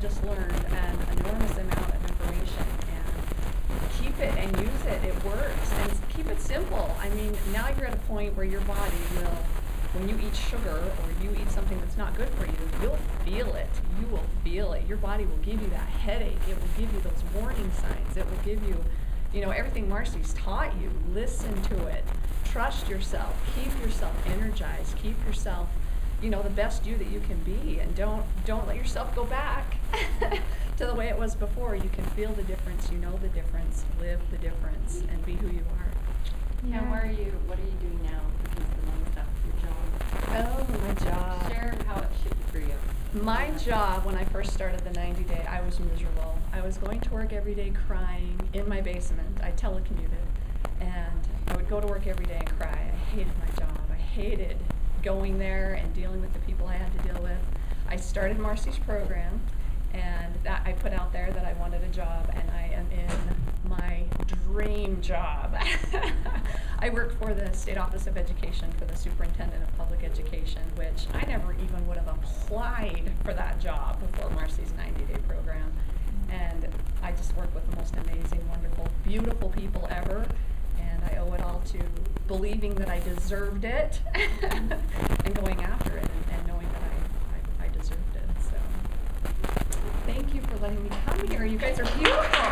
have just learned an enormous amount of information and keep it and use it. It works. And keep it simple. I mean, now you're at a point where your body will, when you eat sugar or you eat something that's not good for you, you'll feel it. You will feel it. Your body will give you that headache. It will give you those warning signs. It will give you, you know, everything Marci's taught you. Listen to it. Trust yourself. Keep yourself energized. Keep yourself you know the best you that you can be and don't don't let yourself go back to the way it was before. You can feel the difference you know the difference live the difference and be who you are. Yeah. And where are you what are you doing now? Because the long stuff your job. Oh my job. Share how it shifted for you. My job when i first started the 90 day i was miserable. I was going to work every day crying in my basement. I telecommuted and i would go to work every day and cry. I hated my job. I hated going there and dealing with the people I had to deal with. I started Marci's program, and that I put out there that I wanted a job, and I am in my dream job. I work for the State Office of Education for the Superintendent of Public Education, which I never even would have applied for that job before Marci's 90 day program. And I just work with the most amazing, wonderful, beautiful people ever believing that I deserved it and going after it and, and knowing that I, I, I deserved it. So thank you for letting me come here. You guys are beautiful.